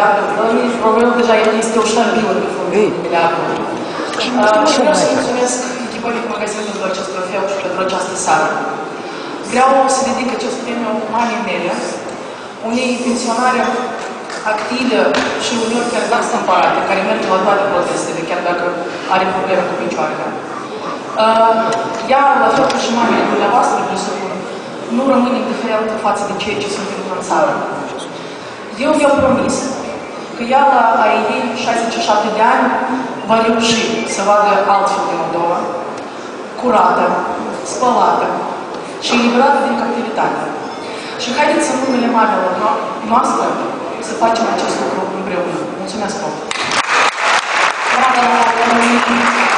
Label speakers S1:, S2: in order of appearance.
S1: dar este o ștampilă pe fundul miliardului. Și vreau să mulțumesc echipării magazinului pentru acest trofeu și pentru această seară. Vreau să dedic acest premiu mamei mele, unei pensionare active și uneori chiar da stâmpărate, care merge la toate protestele, chiar dacă are probleme cu picioarele. Uh, ea, la fel ca și mamele dumneavoastră, presupun, nu rămâne indiferentă față de ceea ce se întâmplă în țară. Eu i-am promis că iată a ei 67 de ani va reuși să vadă altfel de Moldova, curată, spălată și eliberată din captivitate. Și haideți în numele mamelor noastre să facem acest lucru împreună. Mulțumesc mult! Bravo, bravo, bravo.